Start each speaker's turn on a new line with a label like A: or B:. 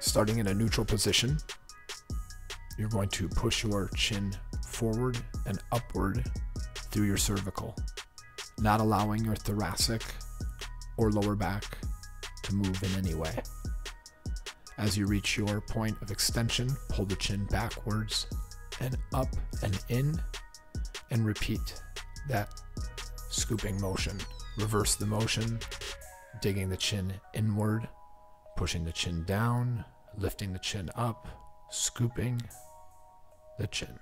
A: Starting in a neutral position, you're going to push your chin forward and upward through your cervical, not allowing your thoracic or lower back to move in any way. As you reach your point of extension, pull the chin backwards and up and in, and repeat that scooping motion. Reverse the motion, digging the chin inward, pushing the chin down, lifting the chin up, scooping the chin.